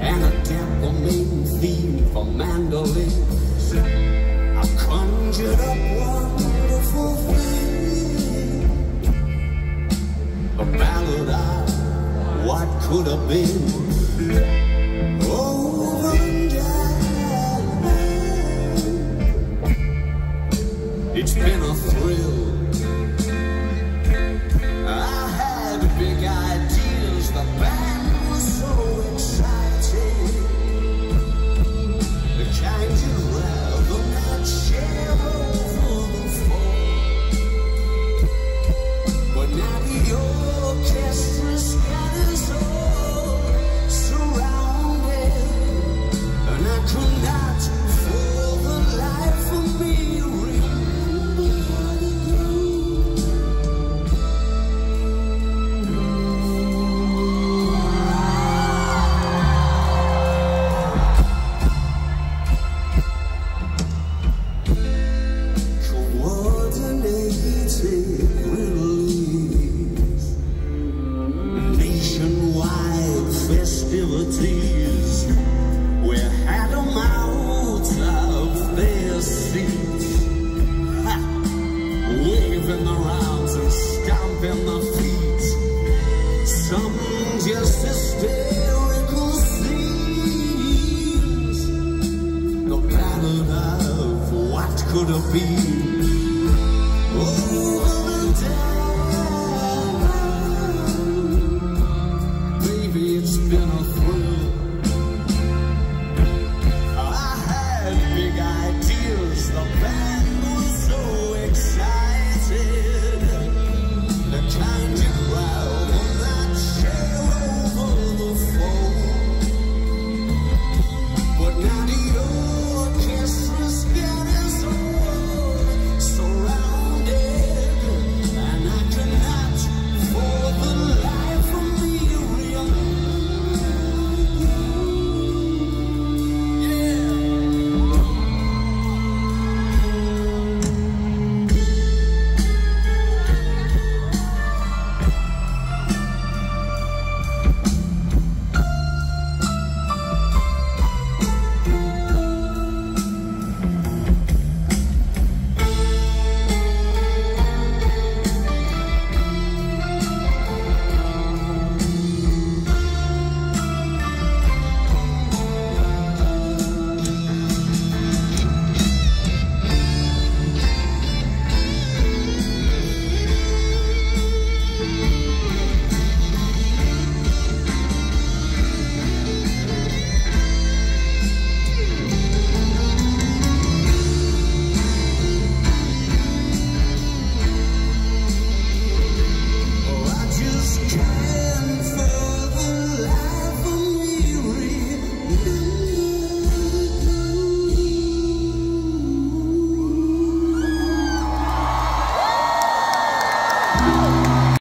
And a temple made maiden theme for mandolins. I conjured up wonderful things A ballad of what could have been. Over and It's been a thrill Some just hysterical scenes. The pattern of what could have been.